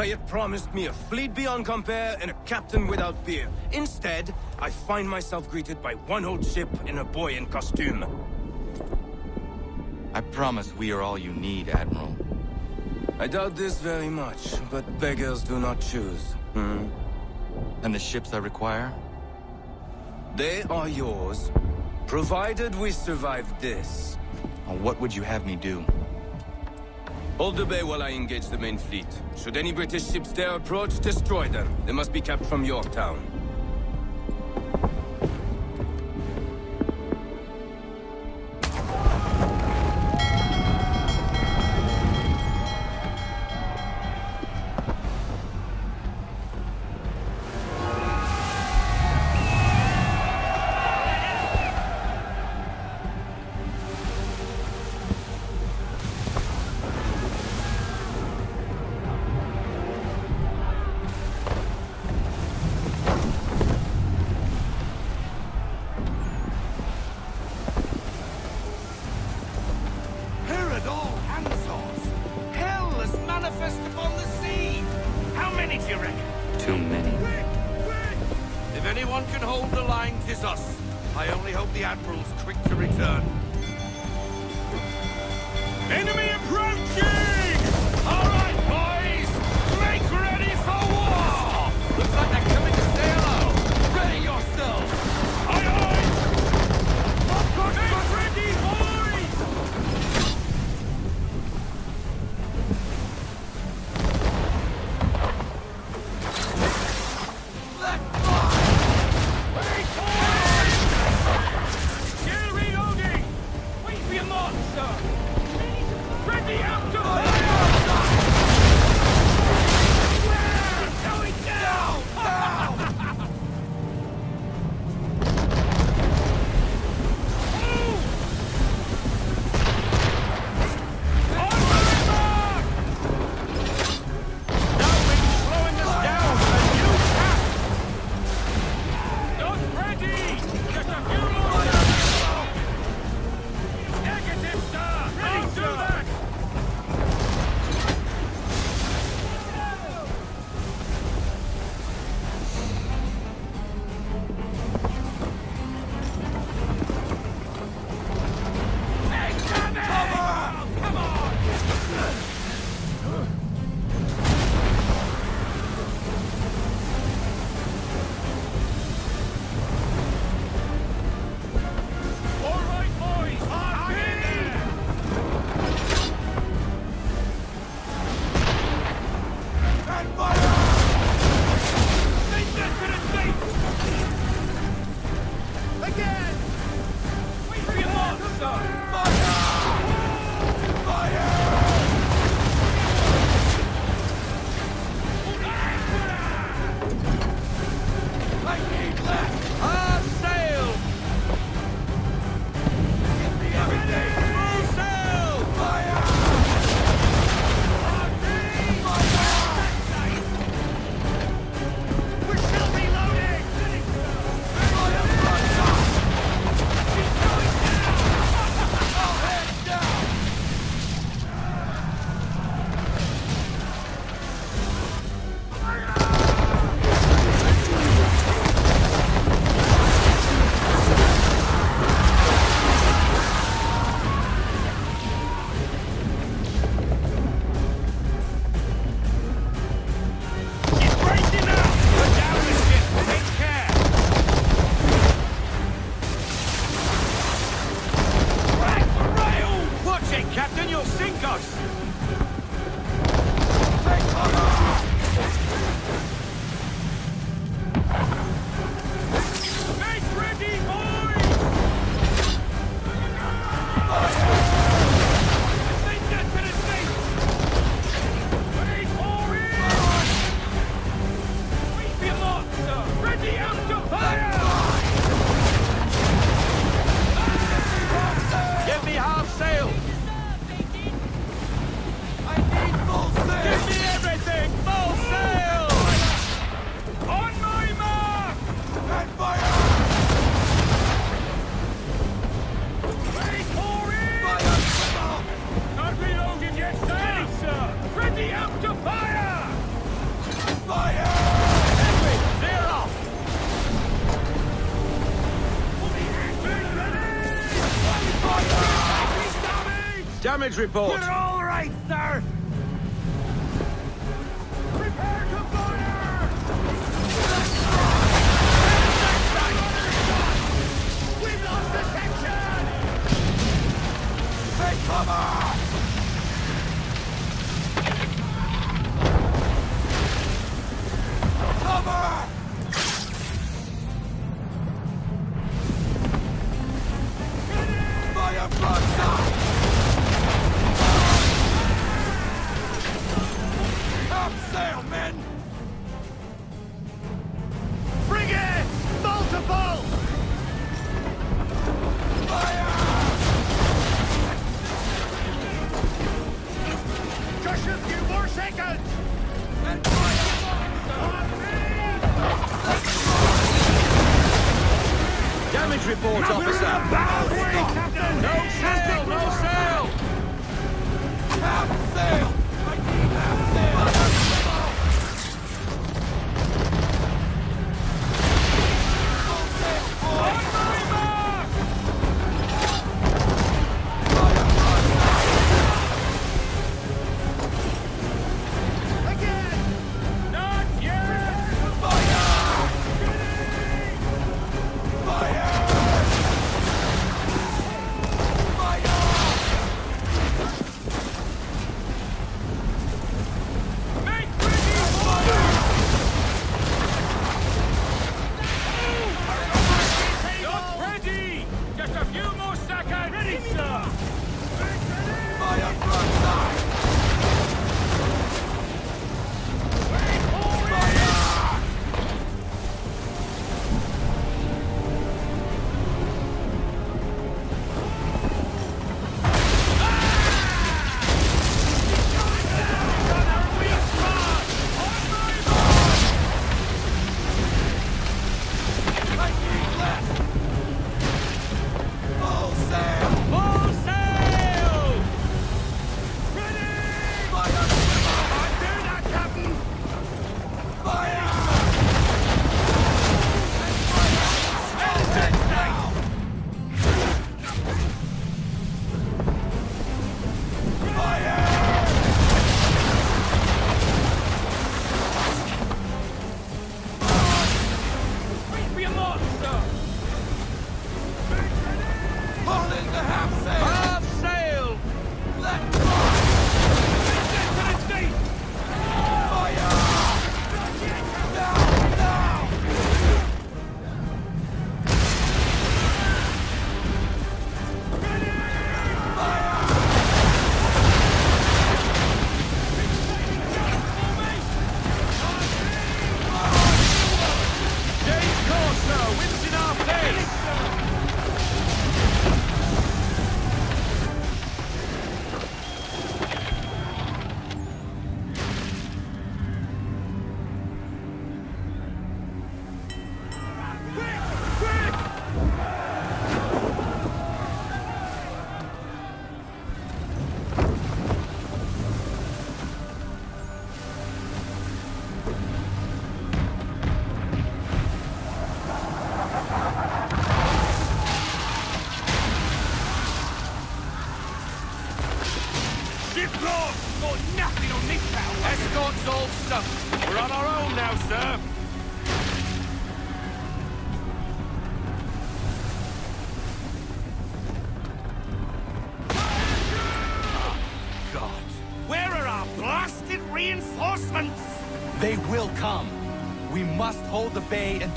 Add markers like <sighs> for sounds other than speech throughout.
Lafayette promised me a fleet beyond compare and a captain without peer. Instead, I find myself greeted by one old ship and a boy in costume. I promise we are all you need, Admiral. I doubt this very much, but beggars do not choose. Hmm? And the ships I require? They are yours, provided we survive this. what would you have me do? Hold the bay while I engage the main fleet. Should any British ships dare approach, destroy them. They must be kept from Yorktown. Quick to return. Enemy half sail! I need full sail! Give me everything! Full sail! On my mark! And fire! Ready for it! Fire! Not yet, sir! Ready, sir! Ready to fire! Fire! Damage report. We're all right, sir. Prepare to fire. We lost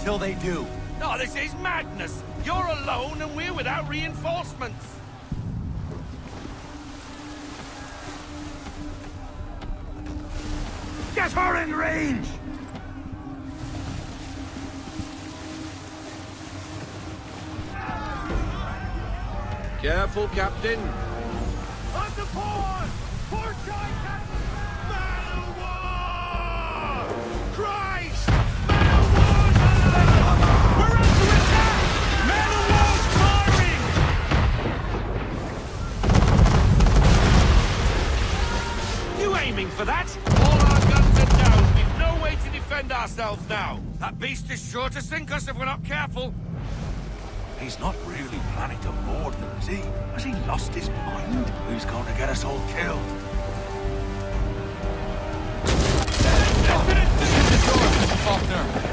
until they do. No, this is madness! You're alone and we're without reinforcements! Get her in range! Careful, Captain! On the! aiming for that. All our guns are down. We've no way to defend ourselves now. That beast is sure to sink us if we're not careful. He's not really planning to board them, is he? Has he lost his mind? Who's going to get us all killed? Faulkner!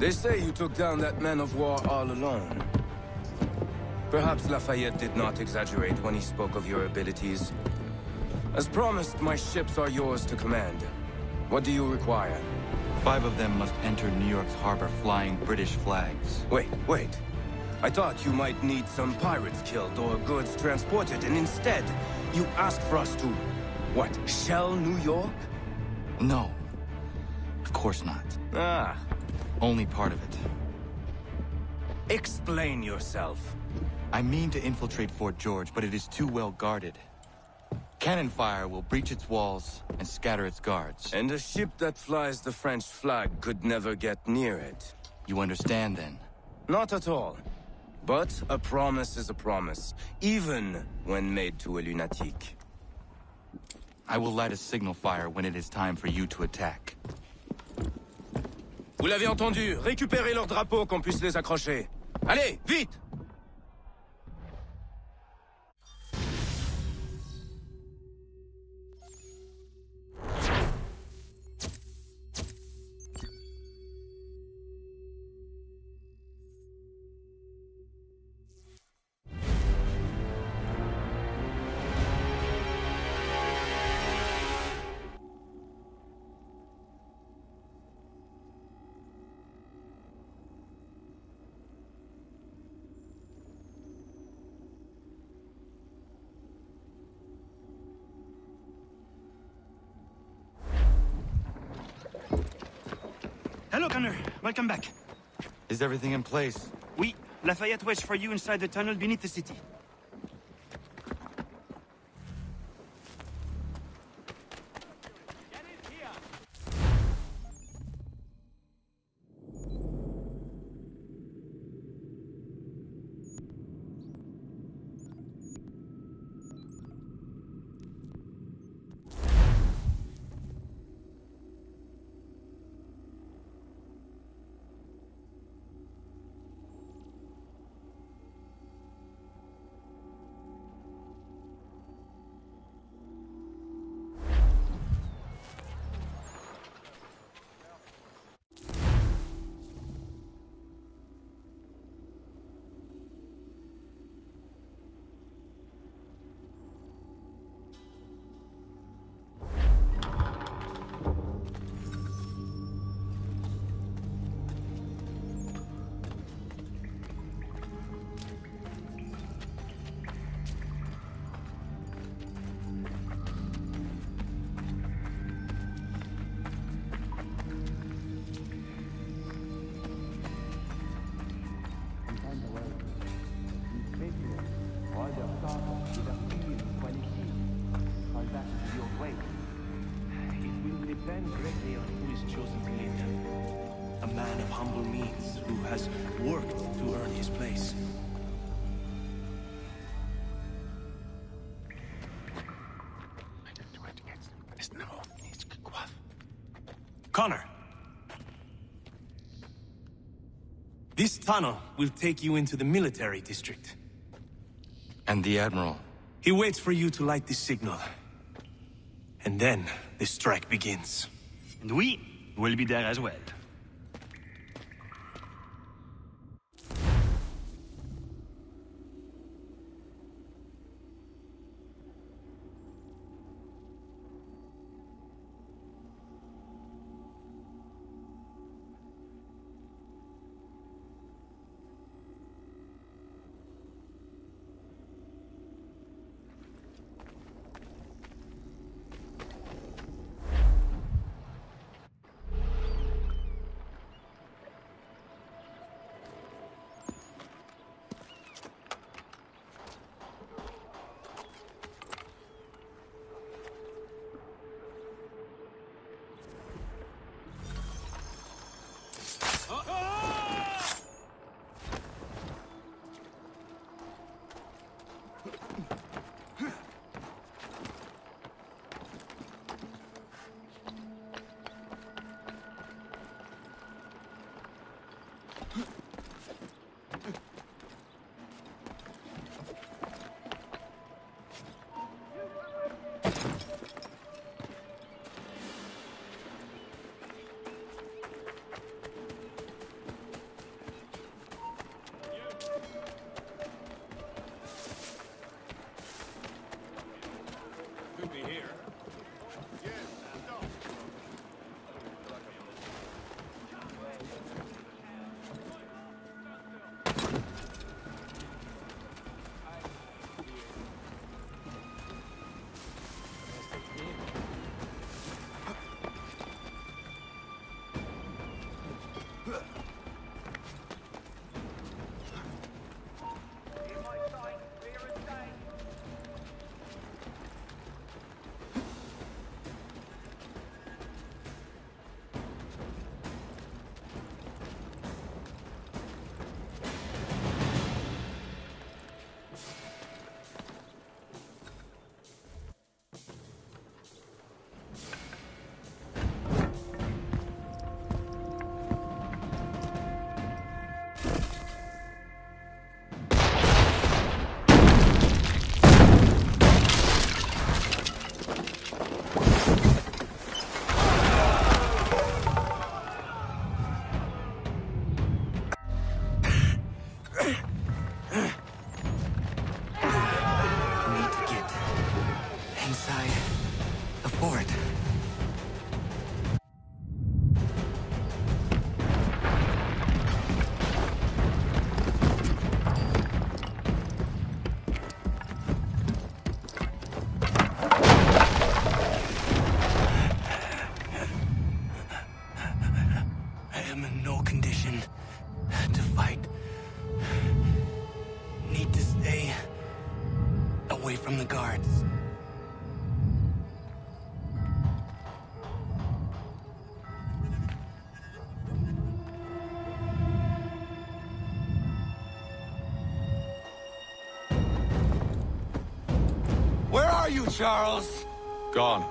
They say you took down that man of war all alone. Perhaps Lafayette did not exaggerate when he spoke of your abilities. As promised, my ships are yours to command. What do you require? Five of them must enter New York's harbor flying British flags. Wait, wait. I thought you might need some pirates killed or goods transported, and instead, you asked for us to... What, shell New York? No. Of course not. Ah, Only part of it. explain yourself. I mean to infiltrate Fort George, but it is too well guarded. Cannon fire will breach its walls and scatter its guards. And a ship that flies the French flag could never get near it. You understand then? Not at all. But a promise is a promise, even when made to a lunatic. I will light a signal fire when it is time for you to attack. Vous l'avez entendu, récupérez leurs drapeaux qu'on puisse les accrocher. Allez, vite welcome back. Is everything in place? Oui, Lafayette waits for you inside the tunnel beneath the city. Of humble means who has worked to earn his place. Connor! This tunnel will take you into the military district. And the Admiral? He waits for you to light the signal. And then the strike begins. And we will be there as well. Charles? Gone.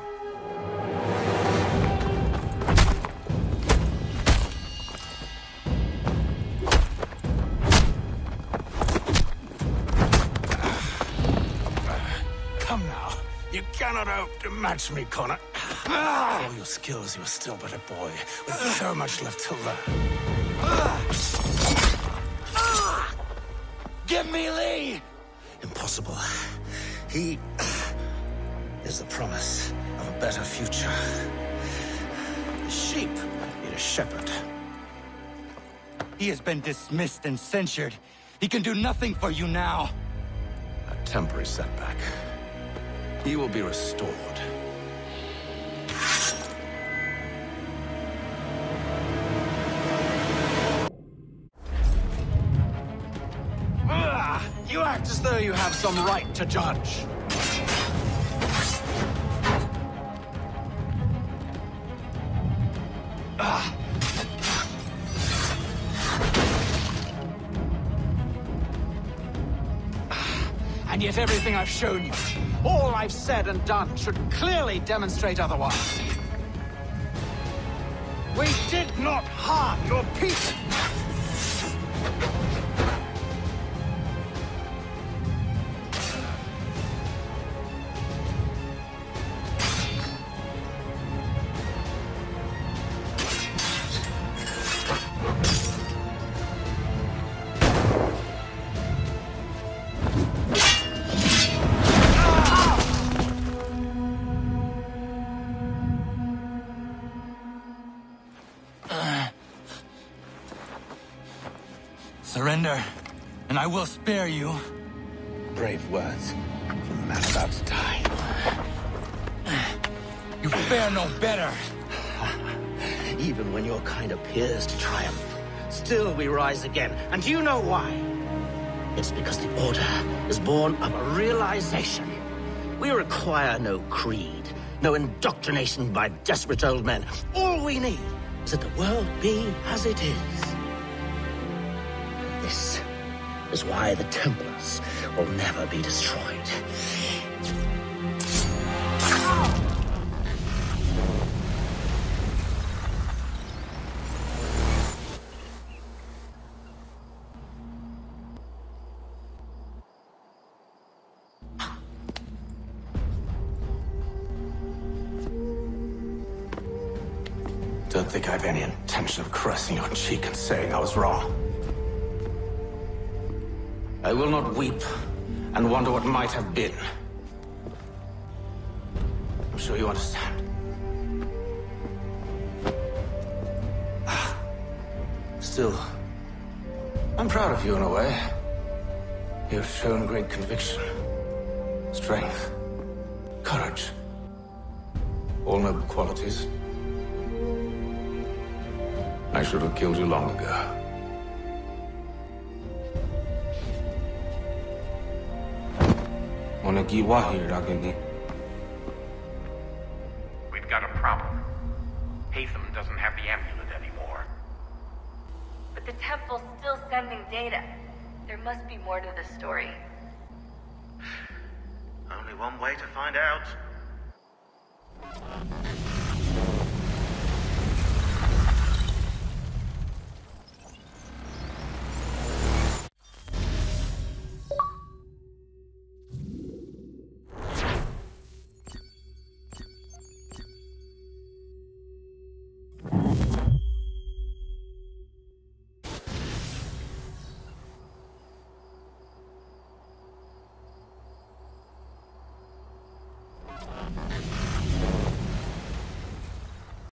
Come now. You cannot hope to match me, Connor. For all your skills, you're still but a boy, with so much left to learn. Ah! Ah! Give me Lee! Impossible. He is the promise of a better future. The sheep need a shepherd. He has been dismissed and censured. He can do nothing for you now. A temporary setback. He will be restored. Ah, You act as though you have some right to judge. And yet everything I've shown you, all I've said and done, should clearly demonstrate otherwise. We did not harm your people. Surrender, and I will spare you. Brave words from a man about to die. You fare no better. <laughs> Even when your kind appears to triumph, still we rise again. And do you know why? It's because the Order is born of a realization. We require no creed, no indoctrination by desperate old men. All we need is that the world be as it is. Is why the Templars will never be destroyed. Don't think I've any intention of caressing your cheek and saying I was wrong. I will not weep and wonder what might have been. I'm sure you understand. Ah. Still, I'm proud of you in a way. You've shown great conviction, strength, courage. All noble qualities. I should have killed you long ago. We've got a problem. Haytham doesn't have the amulet anymore. But the temple's still sending data. There must be more to the story. <sighs> Only one way to find out.